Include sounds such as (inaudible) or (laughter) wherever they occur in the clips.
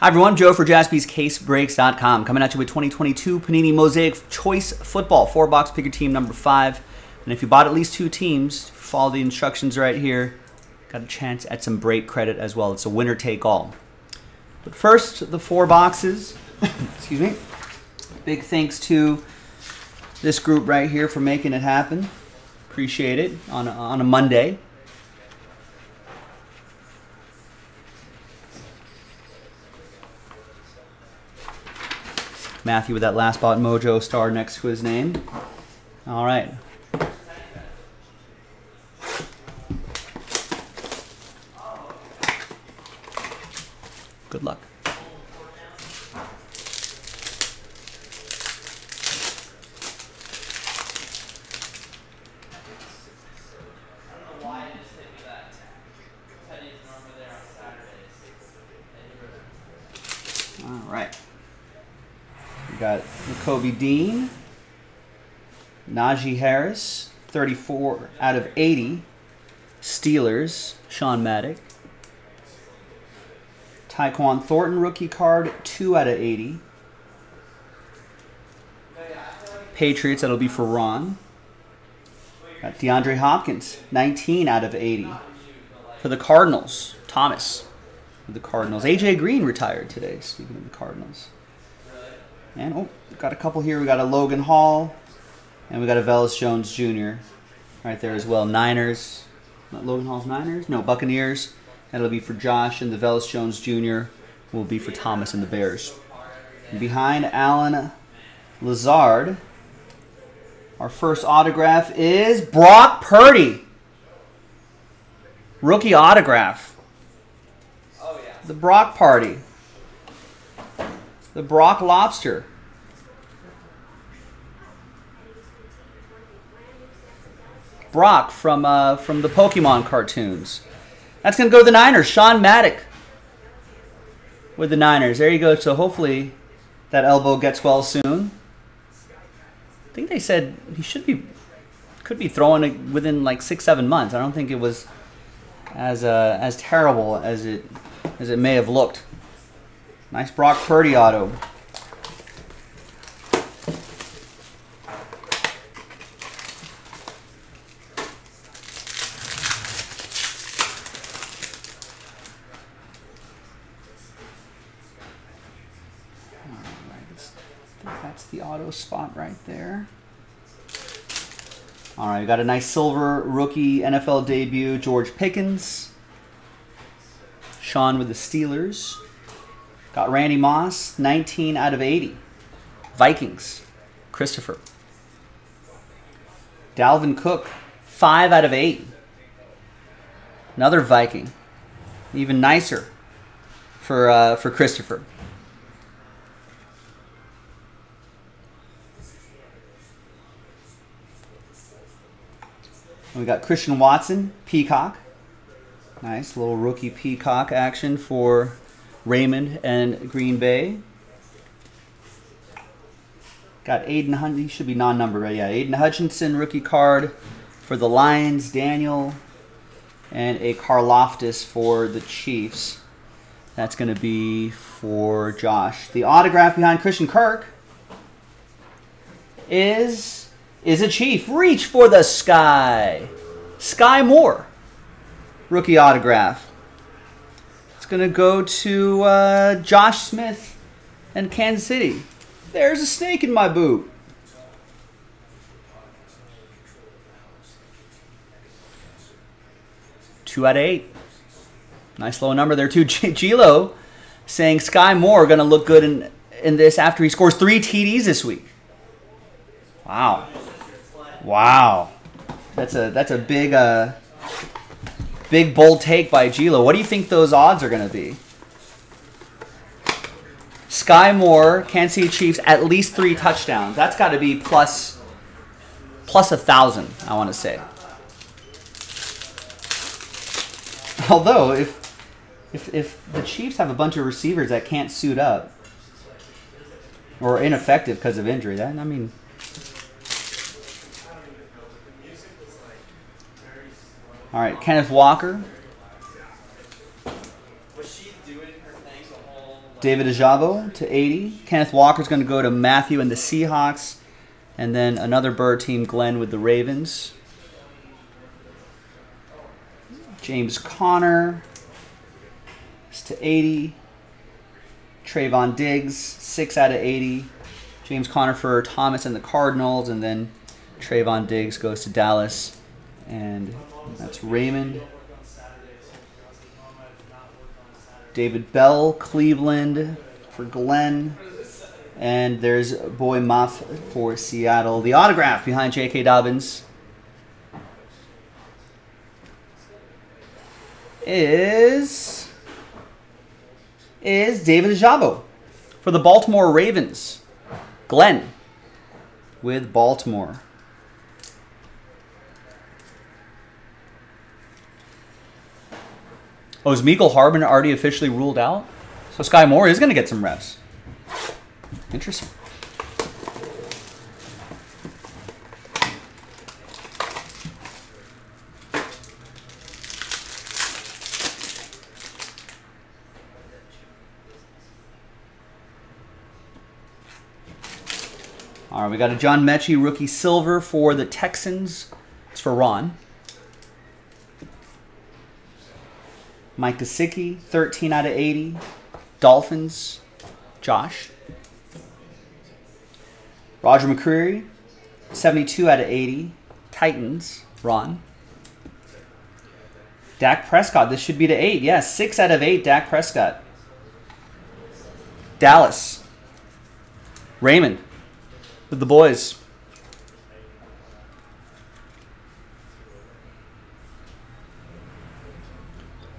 Hi everyone, Joe for jaspyscasebreaks.com coming at you with 2022 Panini Mosaic Choice Football, four box pick your team number five. And if you bought at least two teams, follow the instructions right here. Got a chance at some break credit as well. It's a winner take all. But first, the four boxes. (coughs) Excuse me. Big thanks to this group right here for making it happen. Appreciate it on a, on a Monday. Matthew with that last spot mojo star next to his name. All right. Good luck. All right. We got Kobe Dean, Najee Harris, 34 out of 80. Steelers, Sean Maddock. Tyquan Thornton rookie card, 2 out of 80. Patriots, that'll be for Ron. Got DeAndre Hopkins, 19 out of 80. For the Cardinals, Thomas. For the Cardinals. AJ Green retired today, speaking of the Cardinals. And oh, got a couple here. We got a Logan Hall, and we got a Velus Jones Jr. right there as well. Niners, not Logan Hall's Niners, no Buccaneers. That'll be for Josh, and the Velus Jones Jr. will be for Thomas and the Bears. And behind Allen Lazard, our first autograph is Brock Purdy. Rookie autograph. Oh, the Brock Party. The Brock Lobster. Brock from uh, from the Pokemon cartoons. That's gonna go to the Niners. Sean Maddock with the Niners. There you go. So hopefully that elbow gets well soon. I think they said he should be could be throwing it within like six seven months. I don't think it was as uh, as terrible as it as it may have looked. Nice Brock Purdy auto. That's the auto spot right there. All right, we got a nice silver rookie NFL debut, George Pickens. Sean with the Steelers. Got Randy Moss, 19 out of 80. Vikings, Christopher. Dalvin Cook, 5 out of 8. Another Viking. Even nicer for, uh, for Christopher. We got Christian Watson, Peacock. Nice little rookie Peacock action for Raymond and Green Bay. Got Aiden Hunt. He should be non-numbered, right? Yeah, Aidan Hutchinson rookie card for the Lions. Daniel and a Karlaftis for the Chiefs. That's going to be for Josh. The autograph behind Christian Kirk is is a Chief. Reach for the sky. Skyy Moore. Rookie autograph. Going to go to uh, Josh Smith and Kansas City. There's a snake in my boot. Two out of eight. Nice low number there too. (laughs) Gilo saying Skyy Moore going to look good in, in this after he scores three TDs this week. Wow. Wow. That's a that's a big uh big bold take by Gilo. What do you think those odds are going to be? Skyy Moore, Kansas City Chiefs, at least three touchdowns. That's got to be plus plus a thousand. I want to say. Although if if if the Chiefs have a bunch of receivers that can't suit up or ineffective because of injury, that I mean. All right, Kenneth Walker. David Ojabo to 80. Kenneth Walker's going to go to Matthew and the Seahawks. And then another bird team, Glenn with the Ravens. James Conner is to 80. Trevon Diggs, 6 out of 80. James Conner for Thomas and the Cardinals. And then Trevon Diggs goes to Dallas. And that's Raymond. David Bell, Cleveland for Glenn. And there's Boye Mafe for Seattle. The autograph behind J.K. Dobbins is is David Ojabo for the Baltimore Ravens. Glenn with Baltimore. Oh, is Mecole Hardman already officially ruled out? So Skyy Moore is going to get some reps. Interesting. All right, we got a John Metchie rookie silver for the Texans. It's for Ron. Mike Gesicki, 13 out of 80. Dolphins, Josh. Roger McCreary, 72 out of 80. Titans, Ron. Dak Prescott, this should be to 8. Yes, yeah, 6 out of 8, Dak Prescott. Dallas. Raymond with the boys.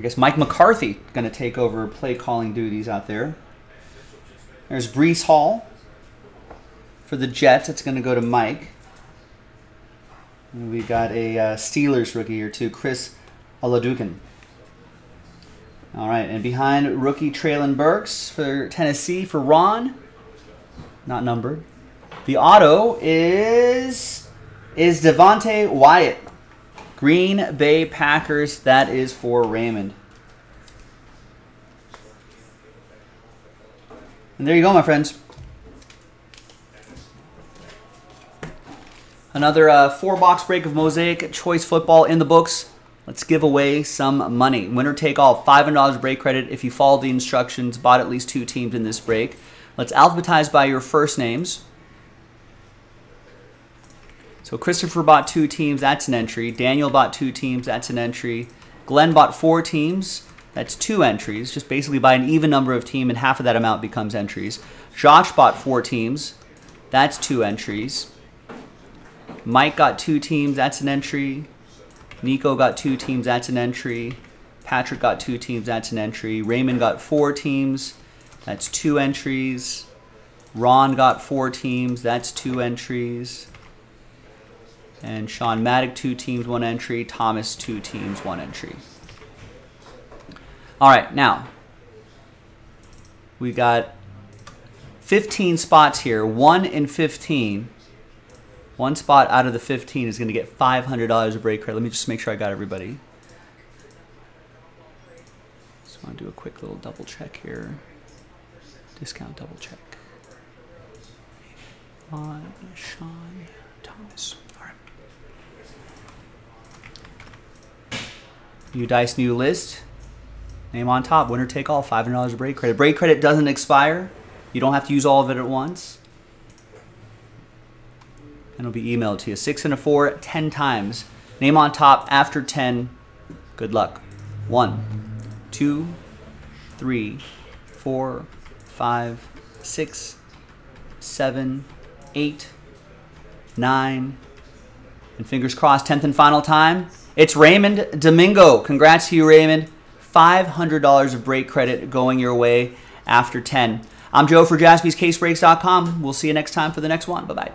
I guess Mike McCarthy going to take over play calling duties out there. There's Breece Hall for the Jets. It's going to go to Mike. We got a uh, Steelers rookie here too, Chris Oladokun. All right, and behind rookie Treylon Burks for Tennessee for Ron, not numbered. The auto is is Devonte Wyatt Green Bay Packers. That is for Raymond. And there you go, my friends. Another uh, four box break of Mosaic Choice Football in the books. Let's give away some money. Winner take all $500 break credit if you follow the instructions, bought at least two teams in this break. Let's alphabetize by your first names. So Christopher bought two teams, that's an entry. Daniel bought two teams, that's an entry. Glenn bought four teams, that's two entries. Just basically buy an even number of team and half of that amount becomes entries. Josh bought four teams, that's two entries. Mike got two teams, that's an entry. Nico got two teams, that's an entry. Patrick got two teams, that's an entry. Raymond got four teams, that's two entries. Ron got four teams, that's two entries. And Sean Maddock, two teams, one entry. Thomas, two teams, one entry. All right, now we got 15 spots here. One in 15. One spot out of the 15 is going to get $500 of break credit. Let me just make sure I got everybody. Just want to do a quick little double check here. Discount double check. On Sean Thomas. New dice, new list. Name on top. Winner take all. $500 of break credit. Break credit doesn't expire. You don't have to use all of it at once. And it'll be emailed to you. Six and a four, 10 times. Name on top after 10. Good luck. One, two, three, four, five, six, seven, eight, nine, and fingers crossed, 10th and final time. It's Raymond Domingo. Congrats to you, Raymond. $500 of break credit going your way after 10. I'm Joe for jaspyscasebreaks.com. We'll see you next time for the next one. Bye bye.